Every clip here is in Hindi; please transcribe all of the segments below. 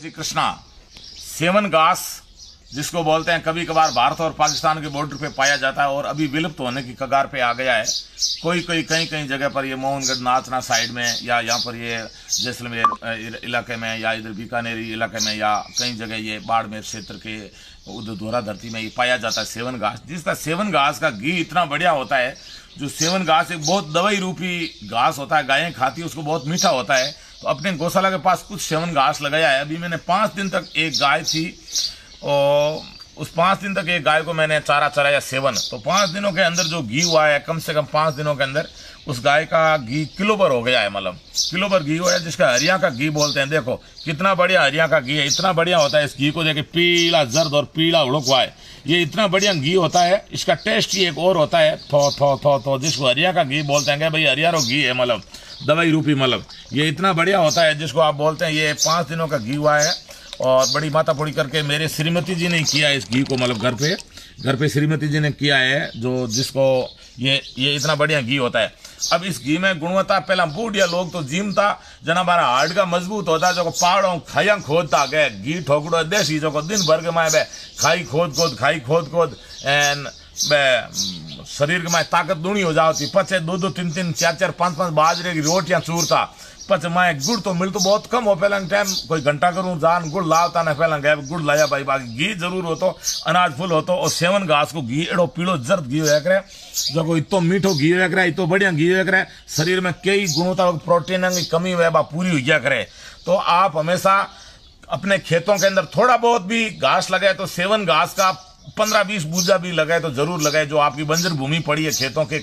श्री कृष्णा सेवन घास, जिसको बोलते हैं कभी कभार भारत और पाकिस्तान के बॉर्डर पे पाया जाता है और अभी विलुप्त होने की कगार पे आ गया है। कोई कोई कहीं कहीं जगह पर ये मोहनगढ़ नाचना साइड में, या यहाँ पर ये जैसलमेर इलाके में, या इधर बीकानेरी इलाके में, या कई जगह ये बाड़मेर क्षेत्र के उधर धोरा धरती में ये पाया जाता है सेवन घास। जिसका सेवन घास का घी इतना बढ़िया होता है, जो सेवन घास एक बहुत दवाई रूपी घास होता है, गायें खाती है, उसको बहुत मीठा होता है तो अपने गौशाला के पास कुछ सेवन घास लगाया है। अभी मैंने पाँच दिन तक एक गाय थी और उस पाँच दिन तक एक गाय को मैंने चारा चराया सेवन। तो पाँच दिनों के अंदर जो घी हुआ है, कम से कम पाँच दिनों के अंदर उस गाय का घी किलो भर हो गया है मतलब किलो भर घी हुआ है, जिसका हरिया का घी बोलते हैं। देखो, कितना बढ़िया हरिया का घी है, इतना बढ़िया होता है। इस घी को देखे पीला जर्द और पीला उड़क हुआ है। ये इतना बढ़िया घी होता है, इसका टेस्ट ही एक और होता है। थो थो थो थो, जिसको हरिया का घी बोलते हैं भाई, हरिया रो घी है मतलब दवाई रूपी मतलब। ये इतना बढ़िया होता है, जिसको आप बोलते हैं, ये पाँच दिनों का घी हुआ है। और बड़ी माता पूड़ी करके मेरे श्रीमती जी ने किया है इस घी को मतलब घर पे घर पे श्रीमती जी ने किया है, जो जिसको ये ये इतना बढ़िया घी होता है। अब इस घी में गुणवत्ता, पहला बूढ़िया लोग तो जिम था जना हमारा हार्ट का मज़बूत होता जो पहाड़ों खाया खोदता गए। घी ठोकड़ो, देसी, जो को दिन भर के माए खाई खोद खोद, खाई खोद खोद बे शरीर के माए ताकत दूनी हो जाती। पचे दो दो तीन तीन चार चार पाँच पाँच बाजरे की रोटियाँ चूरता पच मैं गुड़ तो मिल तो बहुत कम हो पहला टाइम कोई घंटा करूँ, जान, गुड़ लावता ना पहला गए गुड़ लाया भाई, बाकी घी ज़रूर हो तो अनाज फुल हो तो और सेवन घास को घी, एड़ो पीड़ो जर्द घी होया करे। जो को इतो मीठो घी होया करे इतो बढ़िया घी होया करे। शरीर में कई गुणों प्रोटीन की कमी हुआ बा, पूरी गया करे। तो आप हमेशा अपने खेतों के अंदर थोड़ा बहुत भी घास लगाए तो सेवन घास का पंद्रह बीस बूजा भी लगाए तो ज़रूर लगाए, जो आपकी बंजर भूमि पड़ी है खेतों के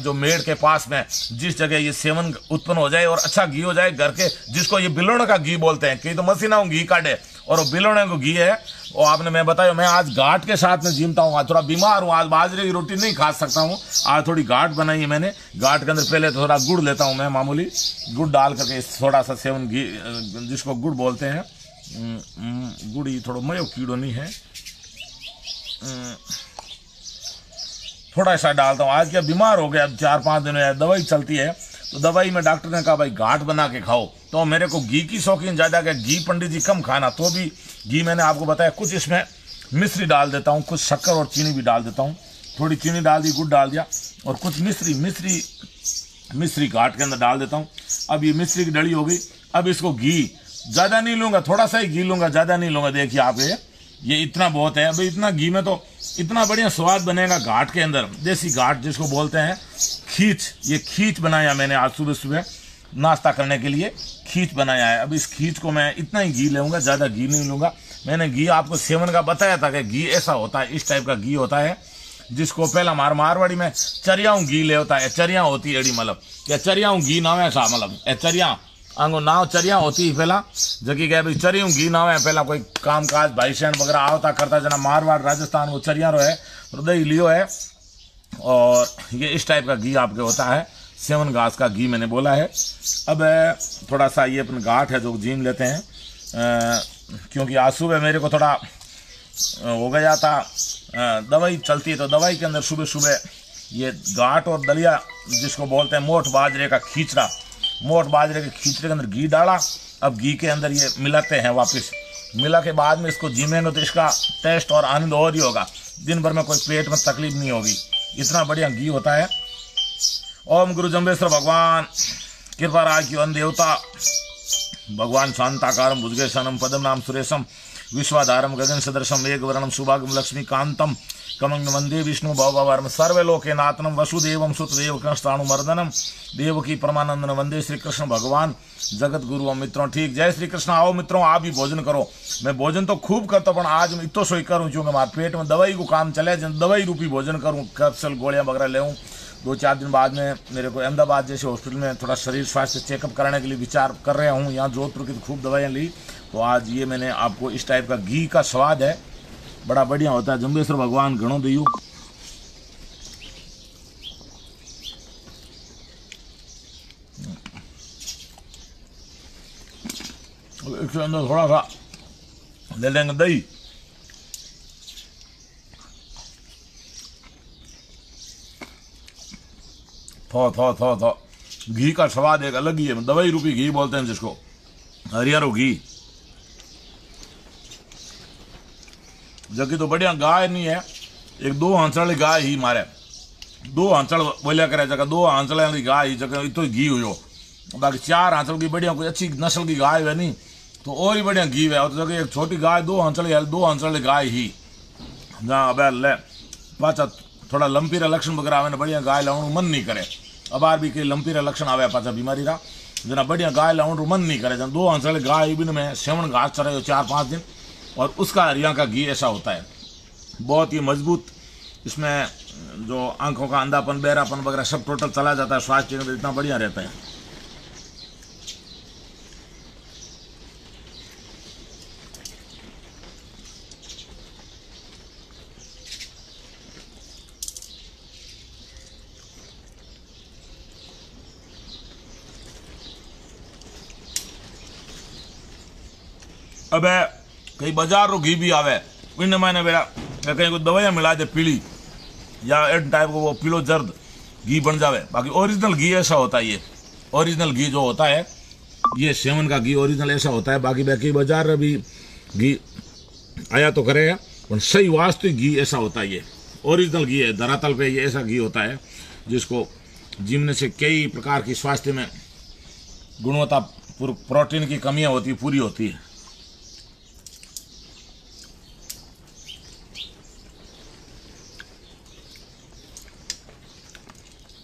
जो मेड़ के पास में, जिस जगह ये सेवन उत्पन्न हो जाए और अच्छा घी हो जाए घर के, जिसको ये बिलोने का घी बोलते हैं, कहीं तो मसीना घी काटे, और वो बिलोने को घी है और आपने मैं बताया, मैं आज घाट के साथ में जीमता हूँ, आज थोड़ा बीमार हूँ, आज बाजरे की रोटी नहीं खा सकता हूँ, आज थोड़ी घाट बनाई है मैंने, घाट के अंदर पहले थोड़ा गुड़ लेता हूँ मैं मामूली, गुड़ डाल करके थोड़ा सा सेवन घी जिसको गुड़ बोलते हैं गुड़ ही थोड़ा मयो कीड़ो नहीं है थोड़ा सा डालता हूँ। आज क्या बीमार हो गया चार पाँच दिन दवाई चलती है। तो दवाई में डॉक्टर ने कहा, भाई, घाट बना के खाओ। तो मेरे को घी की शौकीन ज़्यादा क्या, घी पंडित जी कम खाना। तो भी घी मैंने आपको बताया, कुछ इसमें मिश्री डाल देता हूँ, कुछ शक्कर और चीनी भी डाल देता हूँ। थोड़ी चीनी डाल दी, गुड़ डाल दिया, और कुछ मिश्री मिश्री मिश्री घाट के अंदर डाल देता हूँ। अब ये मिश्री की डली हो गई। अब इसको घी, ज़्यादा नहीं लूँगा, थोड़ा सा ही घी लूँगा, ज़्यादा नहीं लूँगा। देखिए आप ये। ये इतना बहुत है। अभी इतना घी में तो इतना बढ़िया स्वाद बनेगा घाट के अंदर। देसी घाट जिसको बोलते हैं, खींच। ये खींच बनाया मैंने आज सुबह सुबह। नाश्ता करने के लिए खींच बनाया है। अब इस खींच को मैं इतना ही घी लूँगा, ज़्यादा घी नहीं लूँगा। मैंने घी, आपको सेवन का बताया था कि घी ऐसा होता है, इस टाइप का घी होता है, जिसको पहला मार मारवाड़ी में चरियाऊ घी ले होता है। चरिया होती है मतलब। या चरियाऊ घी नाम ऐसा मतलब। चरिया। आंगो नाव चरिया होती है पहला। जबकि कहे भाई, चरियों घी नाव है पहला कोई काम काज भाई शहन वगैरह आवता करता जना मारवाड़, राजस्थान, वो चरिया रो है, हृदय लियो है। और ये इस टाइप का घी आपके होता है, सेवन घास का घी मैंने बोला है। अब थोड़ा सा ये अपन घाट है जो जीम लेते हैं। क्योंकि आज सुबह मेरे को थोड़ा हो गया था। दवाई चलती है तो दवाई के अंदर सुबह सुबह ये घाट और दलिया, जिसको बोलते हैं मोट बाजरे का खींचड़ा मोट बाजरे के खींचड़े के अंदर घी डाला। अब घी के अंदर ये मिलाते हैं वापस। मिला के बाद में इसको जीमेंगे तो इसका टेस्ट और आनंद और ही होगा। दिन भर में कोई पेट में तकलीफ़ नहीं होगी। इतना बढ़िया घी होता है। ओम गुरु जम्बेश्वर भगवान। कृपा की देवता। भगवान शांताकारम भुजगेशनम पदम नाम सुरेशम विश्वाधारम गगन सदृशम मेघ वर्णम सुभागम लक्ष्मी कांतम कमंग वंदे विष्णु भववर्म सर्वलोके नाथनम वसुदेव सुतदेव कृष्णाणु मर्दनम देव की परमानंदन वंदे श्री कृष्ण भगवान। जगत गुरु और मित्रों, ठीक, जय श्री कृष्ण आओ मित्रों, आप भी भोजन करो। मैं भोजन तो खूब करता पर आज मैं इतो सोई करूँ, क्योंकि हमारे पेट में दवाई को काम चले दवाई रूपी भोजन करूँ कैप्सल गोलियाँ वगैरह ले दो चार दिन बाद में मेरे को अहमदाबाद जैसे हॉस्पिटल में थोड़ा शरीर स्वास्थ्य चेकअप कराने के लिए विचार कर रहा हूँ, यहाँ जोधपुर की तो खूब दवाइयाँ ली। तो आज ये मैंने आपको इस टाइप का घी का स्वाद है। बड़ा बढ़िया होता है। जम्बेश्वर भगवान घणो दयु। इसके अंदर थोड़ा सा ले लेंगे दही। थो थो थो थो। घी का स्वाद एक अलग ही है। दवाई रूपी घी बोलते हैं जिसको। हरियारो घी। जबकि तो बढ़िया गाय नहीं है। एक दो हंसड़ गाय ही मारे। दो हंसड़ बोलिया करे जगह दो हंसड़ वाली गाय ही जगह इतो घी हुई बाकी चार हंसड़ की बढ़िया कोई अच्छी नस्ल की गाय है नहीं तो और ही बढ़िया घी है। तो एक छोटी गाय, दो हंसड़ दो हंसड़ गाय ही। जहाँ अब ले पाचा थोड़ा लंपीरा लक्षण वगैरह आवे बढ़िया गाय लावण मन नहीं करे। अबार भी कई लंपीरा लक्षण आवे पाचा बीमारी रा, जना बढ़िया गाय लावण मन नहीं करे। जन दो हंसल गाय बिन में सेवन घास चढ़े चार पाँच दिन। और उसका हरिया का घी ऐसा होता है। बहुत ही मज़बूत, इसमें जो आँखों का अंधापन बेरापन वगैरह सब टोटल चला जाता है, स्वास्थ्य इतना बढ़िया रहता है। अब कई बाज़ार रो घी भी आवे। इन मैंने मेरा कहीं को दवाइयाँ मिला दे पीली, या एड टाइप को वो पीलो जर्द, घी बन जावे। बाकी ओरिजिनल घी ऐसा होता है ये। ओरिजिनल घी जो होता है, ये सेवन का घी ओरिजिनल ऐसा होता है। बाकी बाकी बाज़ार भी घी आया तो करेगा, पर सही वास्तविक घी ऐसा होता है ये। ओरिजिनल घी है, धरातल पे ये ऐसा घी होता है, जिसको जिमने से कई प्रकार की स्वास्थ्य में गुणवत्ता प्रोटीन की कमियाँ होती, पूरी होती है।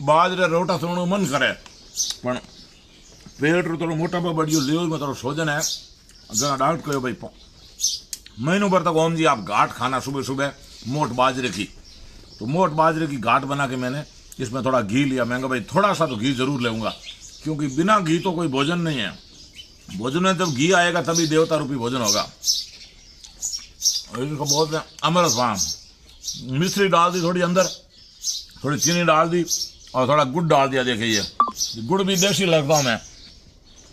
બાજરે રોટા થોડું મન કરે પણ પેટ થોડું મોટાપा बढ़ियो लेवल में थोड़ा सोजन है जरा डाउट करो भाई महीनों भर तक ओम जी आप घाट खाना सुबह सुबह मोट बाजरे की तो मोट बाजरे की घाट बना के मैंने इसमें थोड़ा घी लिया महंगा भाई थोड़ा सा तो घी जरूर लेऊंगा क्योंकि बिना घी तो कोई भोजन नहीं है भोजन में जब घी आएगा तभी देवता रूपी भोजन होगा इसको बोलते हैं अमृत फाम मिश्री डाल दी थोड़ी अंदर थोड़ी चीनी डाल दी और थोड़ा गुड़ डाल दिया, देखिए गुड़ भी देसी लगता हूँ मैं।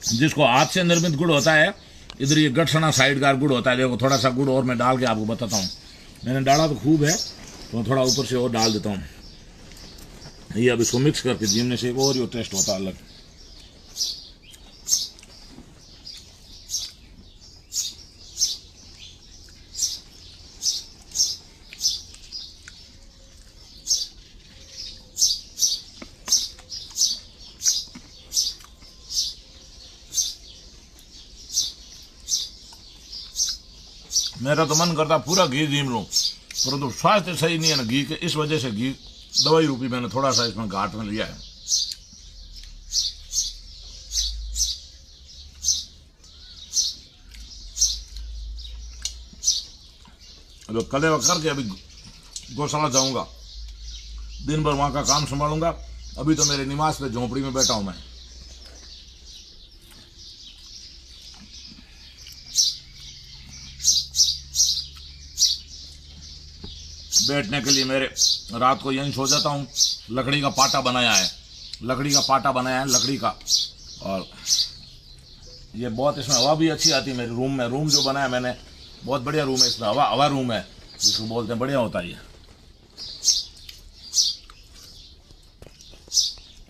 जिसको हाथ से निर्मित गुड़ होता है, इधर ये गठसना साइड का गुड़ होता है। देखो थोड़ा सा गुड़ और मैं डाल के आपको बताता हूँ। मैंने डाला तो खूब है तो थोड़ा ऊपर से और डाल देता हूँ। ये अब इसको मिक्स करके जीमने से और जो टेस्ट होता है अलग। मेरा तो मन करता पूरा घी जीम लूँ परंतु स्वास्थ्य सही नहीं है ना घी के इस वजह से घी दवाई रूपी मैंने थोड़ा सा इसमें घाट में लिया है अभी कले करके अभी गौशाला जाऊँगा दिन भर वहाँ का काम संभालूँगा अभी तो मेरे निवास पे झोंपड़ी में बैठा हूँ मैं बैठने के लिए मेरे रात को यहीं सो जाता हूँ। लकड़ी का पाटा बनाया है। लकड़ी का पाटा बनाया है, लकड़ी का। और ये बहुत इसमें हवा भी अच्छी आती है मेरे रूम में। रूम जो बनाया मैंने, बहुत बढ़िया रूम है इसमें। हवा हवा रूम है, जिसको बोलते हैं। बढ़िया होता है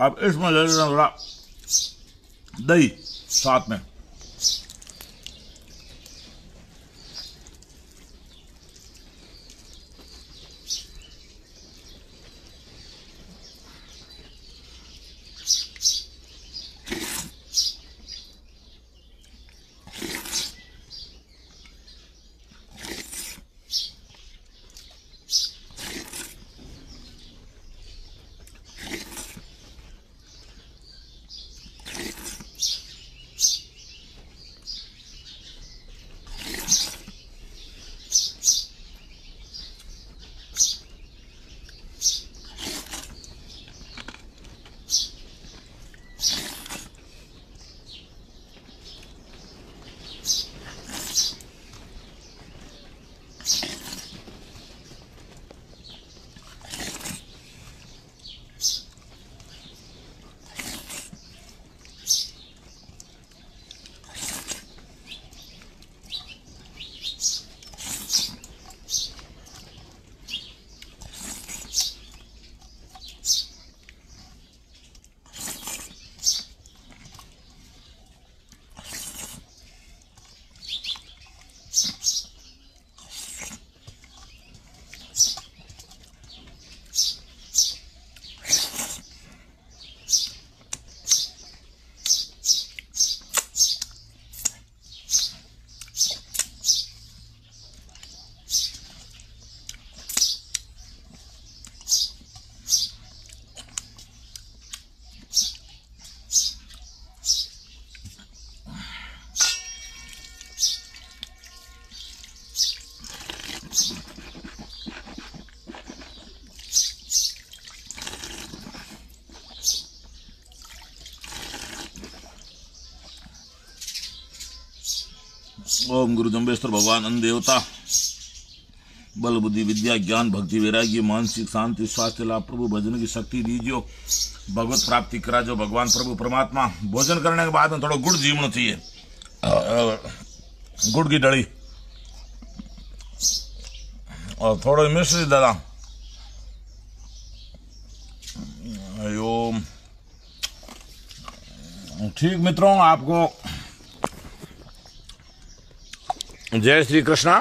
अब इसमें ले लेना थोड़ा दही साथ में। ओम गुरु जम्बेश्वर भगवान, अन्न देवता, बल, बुद्धि, विद्या, ज्ञान, भक्ति, वैराग्य, मानसिक शांति, स्वास्थ्य लाभ, प्रभु, भजन की शक्ति दीजियो। भगवत प्राप्ति करा जो भगवान, प्रभु, परमात्मा। भोजन करने के बाद में थोड़ा गुड़ जीवना चाहिए। गुड़ की डली। और थोड़ा मिश्री दादा। ठीक मित्रों, आपको जय श्री कृष्णा।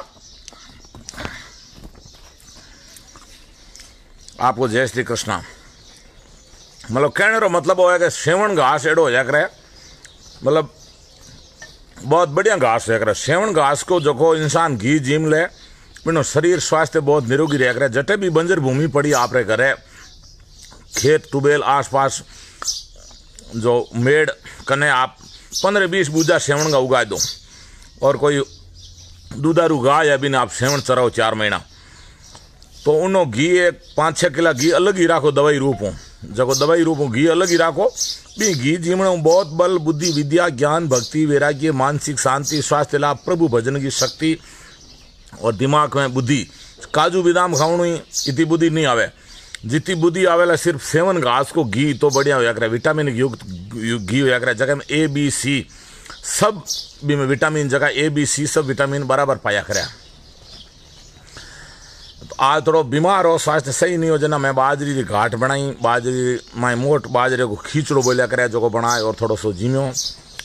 आपको जय श्री कृष्णा। मतलब कहने रो मतलब हो कि सेवन घास एडो हो जाकर मतलब बहुत बढ़िया घास हो है सेवन घास को जो इंसान घी जिम ले पिनो शरीर स्वास्थ्य बहुत निरोगी रह करे। जटे भी बंजर भूमि पड़ी आप रे करे खेत, टूबेल, आसपास जो मेड़ कने आप पंद्रह बीस बूजा सेवन का उगा दो। और कोई दूधारू गाय अभी आप सेवन चराओ चार महीना तो उनो घी एक पाँच छः किला घी अलग ही राखो दवाई रूप हो जको दवाई रूप हो घी अलग ही राखो बी घी जीवण बहुत बल बुद्धि विद्या ज्ञान भक्ति वैराग्य मानसिक शांति स्वास्थ्य लाभ प्रभु भजन की शक्ति और दिमाग में बुद्धि काजू बादाम खावणु इतनी बुद्धि नहीं आवे जितनी बुद्धि आवेला सिर्फ़ सेवन घास को घी तो बढ़िया होया करे विटामिन युक्त घी होया करे जगह में ए बी सी सब विटामिन जगह ए बी सी सब विटामिन बराबर पाया करे। तो आज थोड़ो बीमार हो, स्वास्थ्य सही नहीं हो जना मैं बाजरी की घाट बनाई, बाजरी मैं मोट बाजरे को खींचड़ो बोलिया करे, जो को बनाए और थोड़ा सो जिम्यो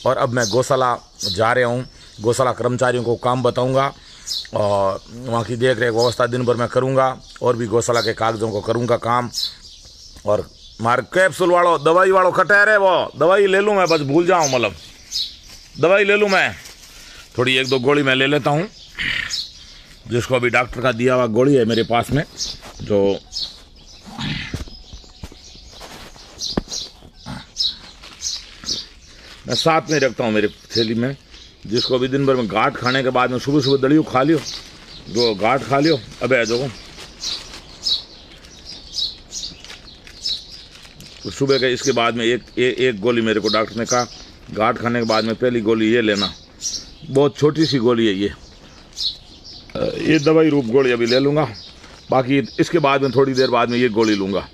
और अब मैं गौशाला जा रहा हूँ, गौशाला कर्मचारियों को काम बताऊँगा और वहाँ की देख रेख व्यवस्था दिन भर मैं करूँगा और भी गौशाला के कागजों को करूँगा काम। और मार कैप्सूल वालों, दवाई वालों कटे रहे वो, दवाई ले लूँ मैं, बस भूल जाऊँ मतलब। दवाई ले लूँ मैं। थोड़ी एक दो गोली मैं ले लेता हूँ। जिसको अभी डॉक्टर का दिया हुआ गोली है मेरे पास में जो मैं साथ में रखता हूँ मेरे थैली में जिसको अभी दिन भर में घाट खाने के बाद में सुबह सुबह दलियो खा लियो। जो घाट खा लियो अबे जाओ। तो सुबह के इसके बाद में एक ए, एक गोली मेरे को डॉक्टर ने कहा घाट खाने के बाद में पहली गोली ये लेना। बहुत छोटी सी गोली है ये। ये दवाई रूप गोली अभी ले लूँगा। बाकी इसके बाद में थोड़ी देर बाद में ये गोली लूँगा।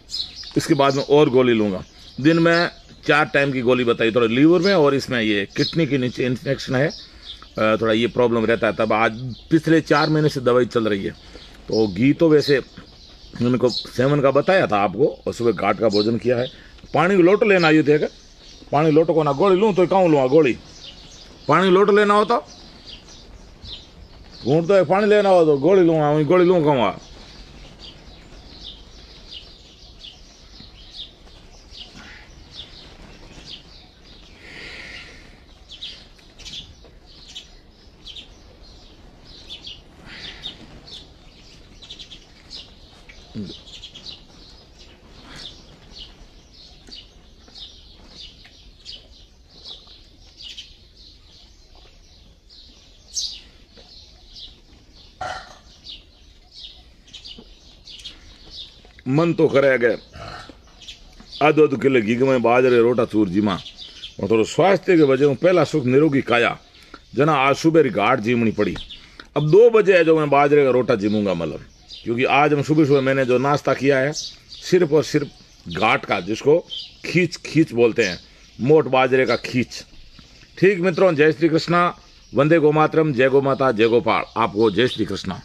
इसके बाद में और गोली लूँगा। दिन में चार टाइम की गोली बताई, थोड़ा लीवर में और इसमें ये किडनी के नीचे इन्फेक्शन है। थोड़ा ये प्रॉब्लम रहता है। तब आज पिछले चार महीने से दवाई चल रही है। तो घी तो वैसे उनको सेवन का बताया था आपको, और सुबह घाट का भोजन किया है। पानी की लोटो लेना आयु थे क्या पानी लोटो को ना गोली लूँ तो कहूँ लूँगा गोली पानी लोटो लेना हो तो घूट तो पानी लेना हो तो गोली लूँगा गोली लूँ मन तो करे गए। आधो आधो किलो घी में बाजरे रोटा चूर जीमा और थोड़ा स्वास्थ्य के वजह पहला सुख निरोगी काया। जना आज सुबह घाट जीमनी पड़ी। अब दो बजे है जो मैं बाजरे का रोटा जीमूँगा मतलब क्योंकि आज हम सुबह सुबह मैंने जो नाश्ता किया है, सिर्फ़ और सिर्फ़ घाट का, जिसको खींच खींच बोलते हैं। मोट बाजरे का खींच। ठीक मित्रों, जय श्री कृष्णा। वंदे गोमातरम, जय गो माता, जय गोपाल। आपको जय श्री कृष्णा।